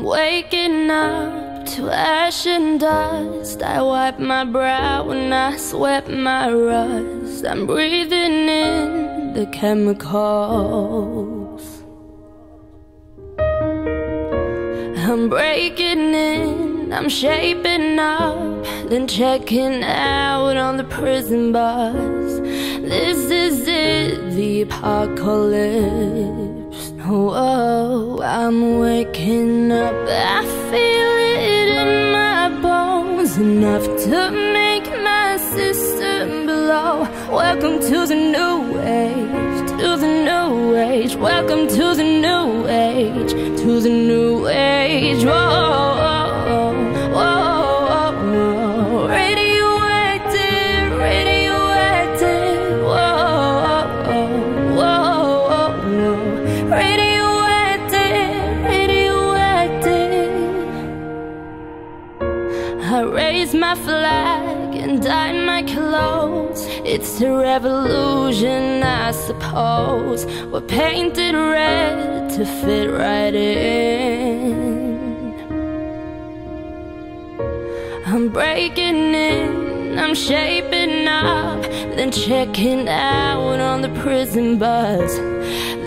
I'm waking up to ash and dust. I wipe my brow and I sweat my rust. I'm breathing in the chemicals. I'm breaking in, I'm shaping up, then checking out on the prison bus. This is it, the apocalypse. Whoa, I'm waking up, I feel it in my bones Enough to make my system blow. Welcome to the new age, to the new age. Welcome to the new age, to the new age. Whoa I raised my flag and dyed my clothes. It's a revolution, I suppose. We're painted red to fit right in. I'm breaking in, I'm shaping up, then checking out on the prison bus.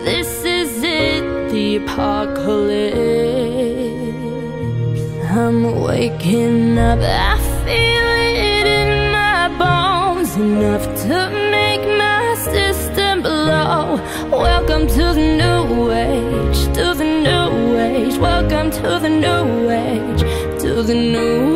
This is it, the apocalypse. I'm waking up I Enough to make my system blow. Welcome to the new age To the new age. Welcome to the new age To the new